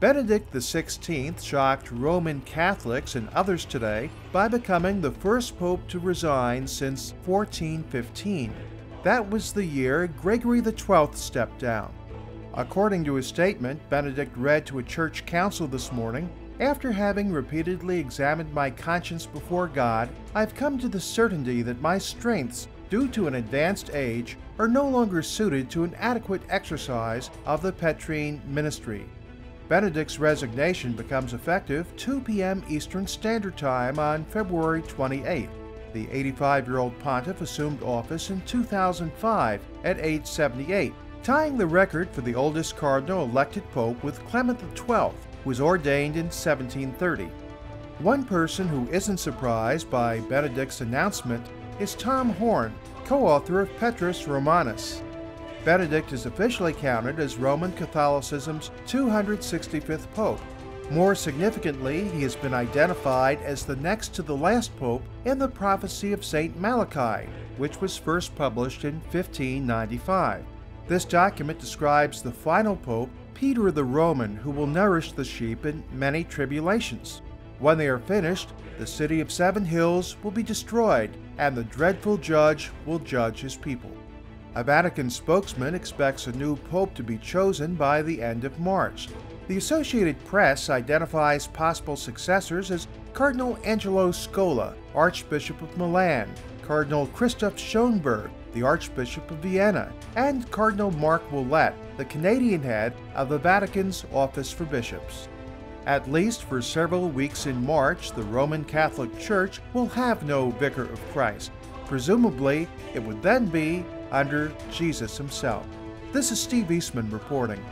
Benedict XVI shocked Roman Catholics and others today by becoming the first pope to resign since 1415. That was the year Gregory XII stepped down. According to his statement, Benedict read to a church council this morning After having repeatedly examined my conscience before God, I've come to the certainty that my strengths, due to an advanced age, are no longer suited to an adequate exercise of the Petrine ministry. Benedict's resignation becomes effective 2 p.m. Eastern Standard Time on February 28. The 85 year old pontiff assumed office in 2005 at age 78, tying the record for the oldest cardinal elected pope with Clement XII, who was ordained in 1730. One person who isn't surprised by Benedict's announcement is Tom Horn, co author of Petrus Romanus. Benedict is officially counted as Roman Catholicism's 265th pope. More significantly, he has been identified as the next to the last pope in the prophecy of St. Malachi, which was first published in 1595. This document describes the final pope, Peter the Roman, who will nourish the sheep in many tribulations. When they are finished, the city of seven hills will be destroyed, and the dreadful judge will judge his people. A Vatican spokesman expects a new pope to be chosen by the end of March. The Associated Press identifies possible successors as Cardinal Angelo Scola, Archbishop of Milan, Cardinal Christoph Schönborn, the Archbishop of Vienna, and Cardinal Marc Ouellet, the Canadian head of the Vatican's Office for Bishops. At least for several weeks in March, the Roman Catholic Church will have no Vicar of Christ. Presumably, it would then be under Jesus himself. This is Steve Eastman reporting.